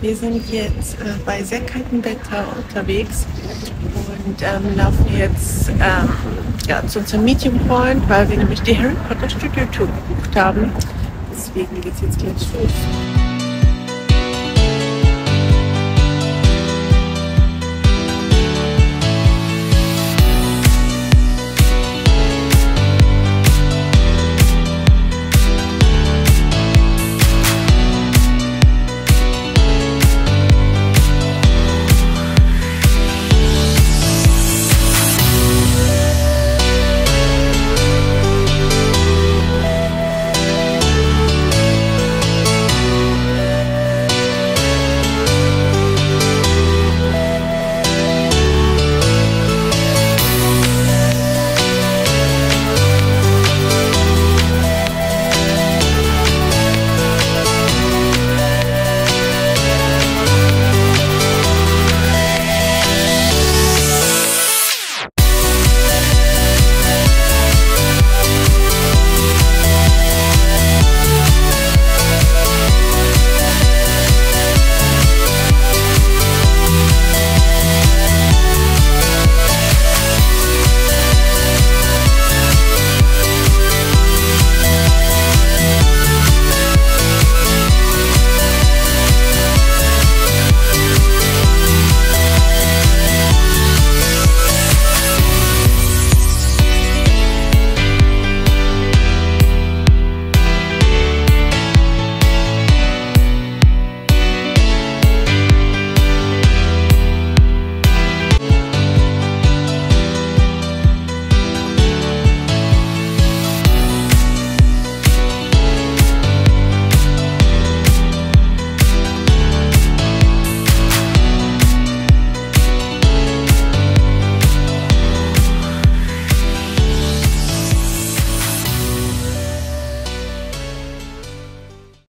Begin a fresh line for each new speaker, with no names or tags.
wir sind jetzt äh, bei sehr kaltem Wetter unterwegs und ähm, laufen jetzt ähm, ja, zu unserem Medium Point, weil wir nämlich die Harry Potter Studio Tour gebucht haben. Deswegen geht es jetzt gleich los.